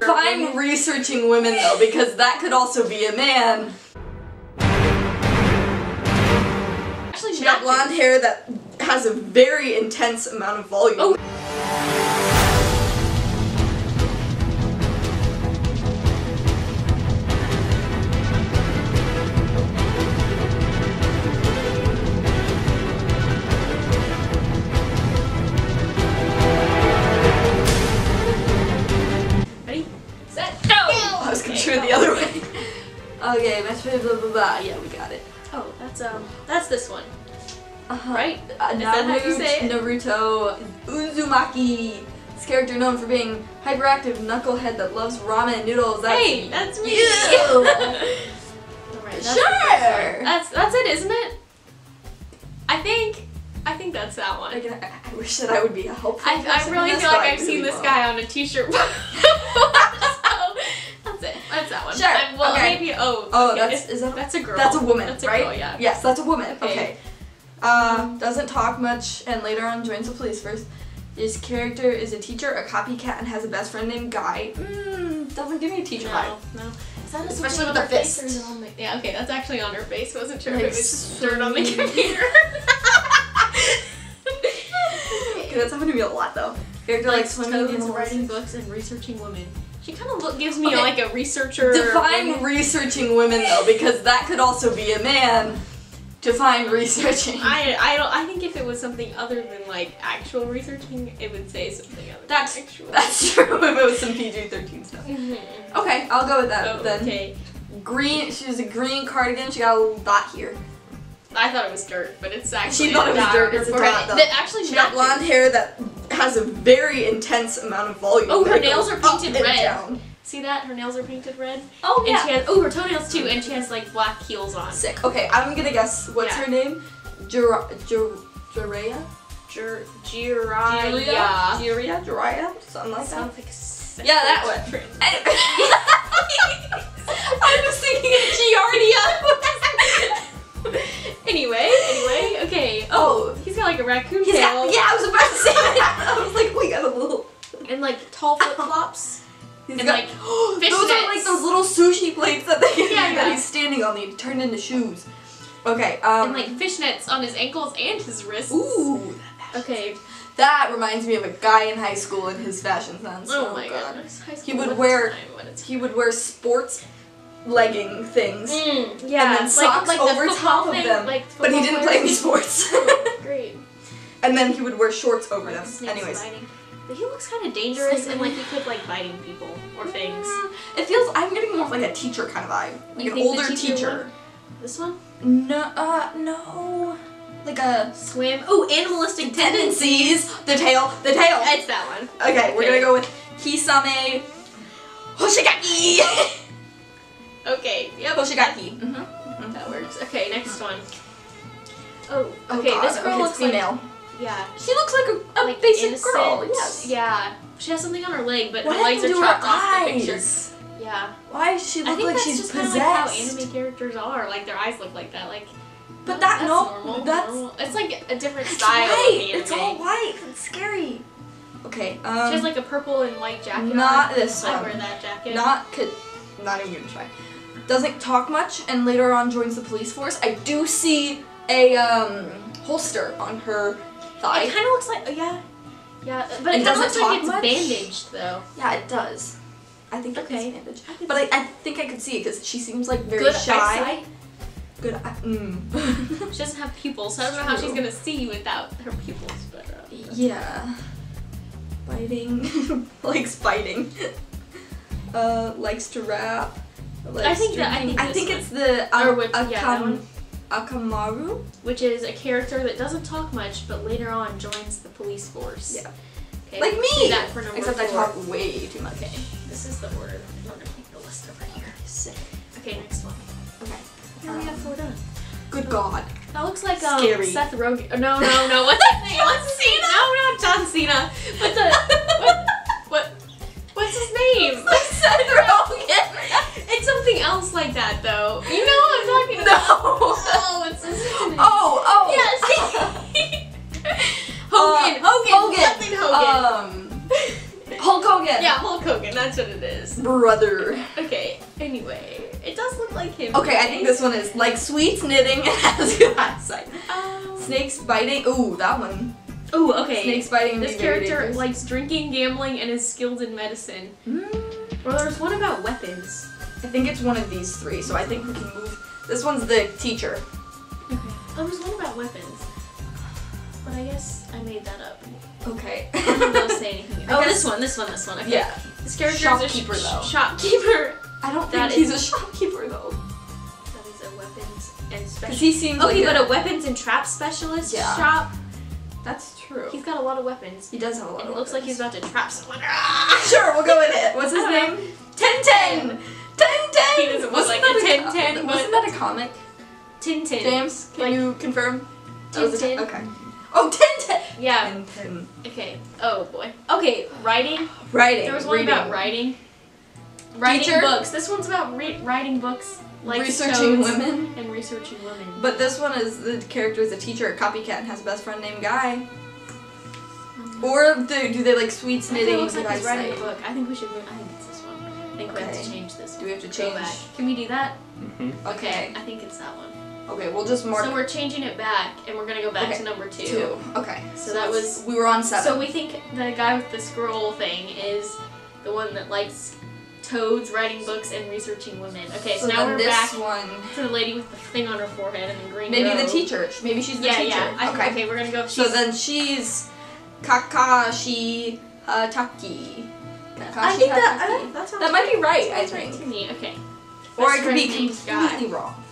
Fine researching women though, because that could also be a man. Actually, She got blonde hair that has a very intense amount of volume. Oh. Friend, blah blah blah. Yeah, we got it. Oh, that's um, that's this one, Uh-huh. right? Uh, Is that how you say it? Naruto Uzumaki. This character known for being hyperactive knucklehead that loves ramen and noodles. That's Hey, that's me. You. Alright, that's- Sure. That's that's it, isn't it? I think I think that's that one. I, I- I wish that I would be a helpful I, I really feel like I've really seen this won't. guy on a t-shirt. so, that's it. That's that one. Sure, I- well, okay. maybe. Oh. Oh, okay, that's is that that's a girl. That's a woman, That's a right? girl. Yeah. Yes, that's a woman. Okay. Okay. Uh, doesn't talk much and later on joins the police force. This character is a teacher, a copycat, and has a best friend named Guy. Mmm, doesn't give me a teacher No, vibe. no. Is that a Especially with on her her face or fist. on the- Yeah. Okay, that's actually on her face. Wasn't sure Like, if it was just dirt on the computer. Okay, that's happened to me a lot though. Character like swimming the writing books, and researching women. She kind of look, gives me Okay. like a researcher. Define woman. researching women though, because that could also be a man. Define researching. I, I don't I think if it was something other than like actual researching, it would say something other That's than actual. that's true if it was some PG-13 stuff. Mhm. Okay, I'll go with that Oh, then. okay. Green. She was a green cardigan. She got a little dot here. I thought it was dirt, but it's actually She thought it was dirt, it's a dot, though. That actually She got blonde hair that has a very intense amount of volume. Oh, her nails are painted red. down. See that? Her nails are painted red. Oh And she has oh her toenails too, and she has like black heels on. Sick. Okay, I'm gonna guess. What's Yeah. her name? Jira, Jir, Jiraiya? Jir- Jiraiya? Jiraiya. Jiraiya? Jiraiya? Something like that. Sounds like a Yeah, that one. trans- flops. He's And, got, like, those are like those little sushi plates that they give Yeah, that he's standing on. They turned into shoes. Okay. Um. and like fishnets on his ankles and his wrists. ooh. Okay. That reminds me of a guy in high school and his fashion sense. Oh, my god. goodness. High He would wear-. He would wear sports legging things. Mm, yeah, then socks like, like over the top of them, Like But he didn't play any sports. Oh, Great. and then he would wear shorts over them. Anyways. biting. But he looks kind of dangerous and like he could like biting people or things. Mm, It feels I'm getting more of like a teacher kind of vibe. Like You an older teacher teacher. This one? No uh no. Like a Swim. Oh, animalistic tendencies. tendencies. The tail. The tail. It's that one. Okay, we're gonna go with Hisame Hoshigaki. Okay. Yep. Hoshigaki. Mm-hmm. That works. Okay, next one. Oh, Oh, okay. God, this girl okay, looks female. like yeah, she looks like a, a like basic innocent. girl. Yes. Yeah. She has something on her leg, but What her legs are chopped off the picture. eyes? Yeah. Why does she I think like that's she's just possessed? like how anime characters are. Like their eyes look like that. Like. But no, that- that's no, normal. that's- normal. It's like a different style white. of anime. It's all white. It's scary. Okay. Um. She has like a purple and white jacket. not on. this one. I wear that jacket. Not could. Not even gonna try. Doesn't talk much, and later on joins the police force. I do see a um holster on her thigh. It kind of looks like yeah, yeah, but It it, doesn't looks talk like it's much? bandaged though. yeah, it does. I think Okay. it's bandaged. I But I, I think I could see it because she seems like very Good shy. eyesight. Good. eye- Mm. She doesn't have pupils, so I don't know how she's gonna see without her pupils. But uh, yeah. Biting. likes biting. Uh, likes to rap. likes think that- I think I think one. it's the Or um, which- yeah. Akamaru. which is a character that doesn't talk much, but later on joins the police force. Yeah. Okay, Like me. That for number Except I talk way too much. Okay, this is the word. I'm gonna make the list over here. Sick. Okay, next one. Okay. Yeah, we have four done. Good God. That looks like um, Scary. Seth Rogen. oh, No, no, no. What's his name? What's his name? No, not John Cena. What's the what? What? What's his name? Seth Rogen. It's something else like that, though. You know No. Oh, it's his name. Oh, oh. Yes. Hogan. Uh, Hogan. Hogan. Something Hogan. Um, Hulk Hogan. yeah, Hulk Hogan. that's what it is. brother. Okay. Anyway, it does look like him. Okay, I think this one is like sweets knitting and has good eyesight. Um, Snakes biting. Ooh, that one. oh, okay. Snakes biting. This character dangerous. likes drinking, gambling, and is skilled in medicine. Mm, Or there's one about weapons. I think it's one of these three, so I think we can move. This one's the teacher. Okay. Oh, there's one about weapons. But I guess I made that up. Okay. I don't know say anything. Oh, I Oh, this one, this one, this one. Okay. Yeah. This character Shopkeeper, is a sh- though. shopkeeper. I don't That think he's is- a shopkeeper though, That is a weapons and because he seems Okay, like but a weapons and trap specialist Yeah. shop. That's true. He's got a lot of weapons. he does have a lot. And of it looks like he's about to trap someone. Sure, we'll go with it. What's his name? Ten Ten. Ten Ten. He doesn't Wasn't like a that 10-10, co- but- Wasn't that a comic? Tintin. James, can Like- you confirm? Was a- Tintin. Okay. Oh, Ten Ten. Yeah. Ten Ten. Okay. Oh boy. Okay. Writing. Writing. There was one reading. about writing. Writing Teacher? books. This one's about re- writing books. Like Researching women. And researching women. But this one is the character is a teacher, a copycat, and has a best friend named Guy. Mm-hmm. Or do, do they like sweets I think it looks like he's writing a book. I think we should move. I think it's this one. I think we have to Okay. change this. Do we have to Go change? back. Can we do that? Mm-hmm. Okay. I think it's that one. Okay, we'll just mark So we're changing it back, and we're gonna go back Okay. to number two. two. Okay. So that let's- was- we were on seven. So we think the guy with the scroll thing is the one that likes toads, writing books, and researching women. Okay, so, So now then we're this back one. to the lady with the thing on her forehead and the green. Maybe the robe. teacher. Maybe she's the Yeah, teacher. yeah. I, okay. okay. we're gonna go. So then she's Kakashi Hatake. Kakashi I think that Hatake. uh, that, sounds That might be right, I sounds right think. to me. Okay. or I Best could be friend named Guy. completely wrong.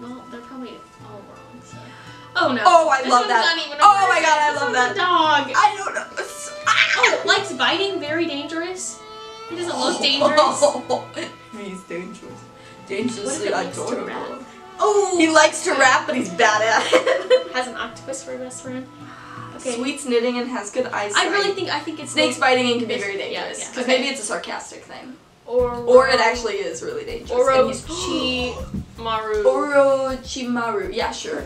Well, they're probably all wrong. So. Oh no. Oh, I This love that. Not even a Oh my. God, I This love that. Dog. I don't know. It's- ah! Oh, likes biting. Very dangerous. He doesn't look dangerous. he's dangerous. Dangerously likes to adorable. rap? Oh, He likes to rap, but he's bad at it. has an octopus for a best friend. Okay. Sweets knitting and has good eyesight. I really think I think it's Snakes biting and can be very yeah, dangerous. yeah. Because Okay. maybe it's a sarcastic thing. or Or it actually is really dangerous. Orochimaru. Orochimaru. Yeah, sure.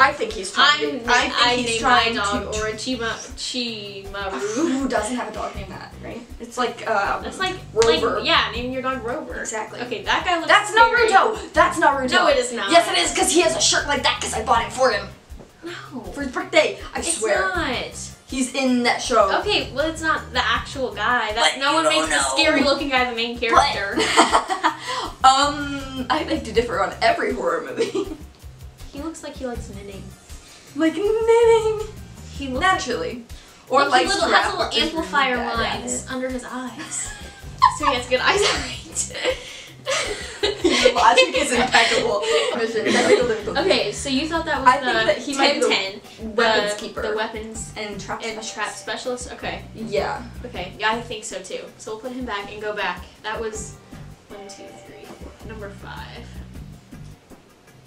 I think he's trying. I'm to, I think I he's trying my dog to. Orochima Chimaru. Who doesn't have a dog named that, right? It's like uh. That's like Rover. Like, yeah, naming your dog Rover. Exactly. Okay, that guy looks. That's scary. Naruto. That's Naruto. No, it is not. Yes, it is because he has a shirt like that because I bought it for him No. for his birthday. I it's swear. He's in that show. Okay, well, it's not the actual guy. That But no one makes the know. scary looking guy the main character. um, I beg to differ on every horror movie. he looks like he likes knitting. like knitting. He looks Naturally. Or like he little, has little which is really amplifier lines under his eyes, so he has good eyesight. Your logic is impeccable. Mission okay, so you thought that was I the think that he might be the 10 weapons the, keeper. the weapons And trap and specialist. trap specialist. Okay, Yeah. okay, yeah, I think so too. So we'll put him back and go back. That was one, two, three, four, number five.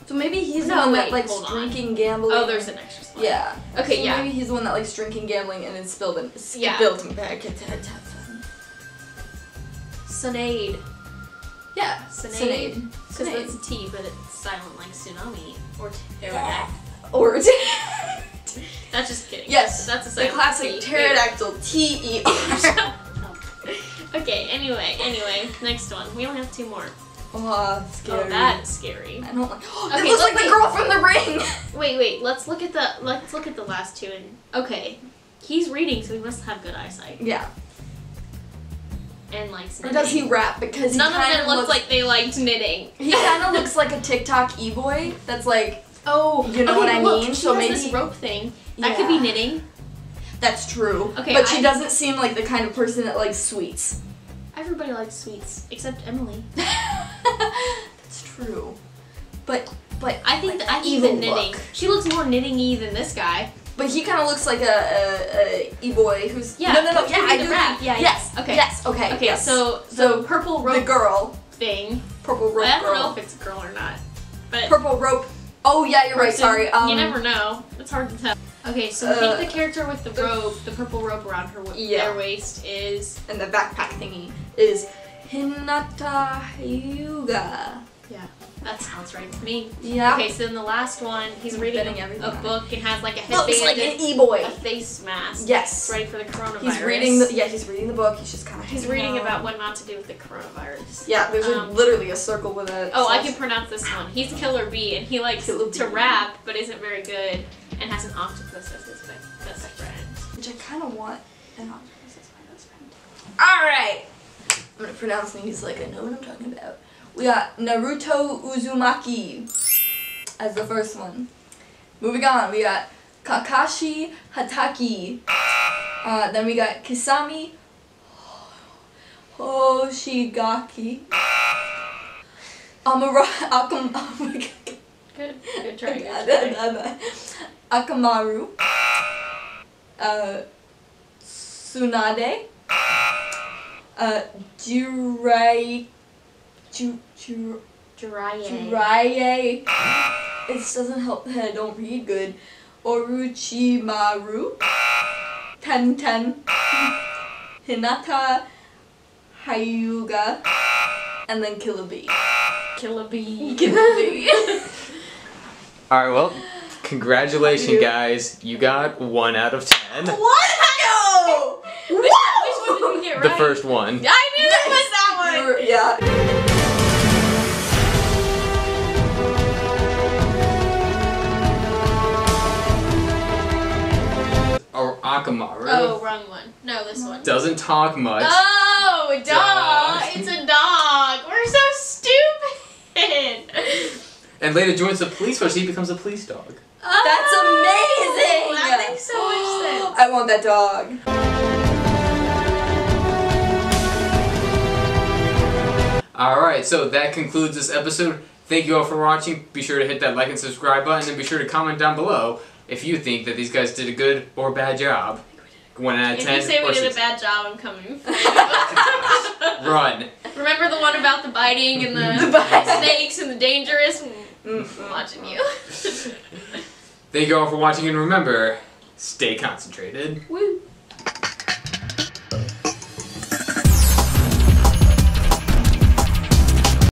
So maybe he's No, the one that likes hold on. drinking, gambling. Oh, there's an extra slide. Yeah. Okay, So yeah. Maybe he's the one that likes drinking, gambling, and is spilled in. Yeah. Built back. Sunade. Yeah. Sunade. Sinead. Because Sinead. that's a T, but it's silent like tsunami or t- Yeah. pterodactyl. Or That's just kidding. yes, That's a the classic T. pterodactyl. T E R. okay, anyway, anyway, next one. We only have two more. Oh, scary. Oh, that is scary. I don't like. Okay, it looks look, like the girl from the ring. Wait, wait. Let's look at the let's look at the last two. And okay, he's reading, so he must have good eyesight yeah. And like. Or does he rap? Because he None of them looks looks like they liked knitting. He kind of looks like a TikTok e boy. That's like. Oh, You know okay, what I look, mean? She So has maybe- this rope thing that could be knitting. That's true. Okay, But she I- doesn't seem like the kind of person that likes sweets. Everybody likes sweets except Emily. That's true. But but I think like that, I that think the knitting. look. She looks more knitting-y than this guy. But he kind of looks like a, a, a e boy who's Yeah, no no no yeah I do think- Yeah, yes okay. yes okay Okay, yes. so So, the purple the rope girl thing. purple rope I don't girl know if it's a girl or not, but purple rope oh yeah you're right sorry um you never know. It's hard to tell. Okay, so I Uh, think the character with the the- rope, the purple rope around her wa- Yeah. their waist, is and the backpack thingy is Hinata Hyuga Yeah, that sounds right to me. Yeah. Okay, so then the last one, he's reading a it. book and has like a headband, Looks like an e-boy. a face mask. Yes. Ready for the coronavirus. He's reading the yeah, he's reading the book. He's just kind of He's reading about what not to do with the coronavirus. Yeah, there's a, Um, literally a circle with a. Oh, I can pronounce this one. He's Killer B, and he likes to rap, but isn't very good, and has an octopus as his best friend. Which I kind of want an octopus as my best friend. Alright! I'm gonna pronounce these like I know what I'm talking about. We got Naruto Uzumaki as the first one. Moving on, we got Kakashi Hatake. Uh, then we got Kisame Hoshigaki. Amara Akam oh my God. Good, good try, good try. Akamaru, uh, Tsunade, uh, Jirai, Ju, Ju, Jiraiya. Jiraiya, it doesn't help that I don't read good, Orochimaru, Tenten, Hinata, Hyuga, and then Killer Bee. Killer B. Killer Bee. All right, well, congratulations, You. guys. You got one out of ten. What? No! Which, which one did you get The first one. I knew it was that one. You're- yeah. Akamaru. Oh, wrong one. No, this one. Doesn't talk much. Oh, dog. Dog. It's a dog. We're so stupid. And later joins the police force. He becomes a police dog. That's oh, amazing! Oh, That makes so much sense. I want that dog. All right, so that concludes this episode. Thank you all for watching. Be sure to hit that like and subscribe button, and be sure to comment down below if you think that these guys did a good or bad job. One out of ten. If ten. you say we did a bad job, I'm coming for. Run. Remember the one about the biting and the, The biting. snakes and the dangerous? I'm Mm. watching you. Thank you all for watching, and remember, stay concentrated. Woo.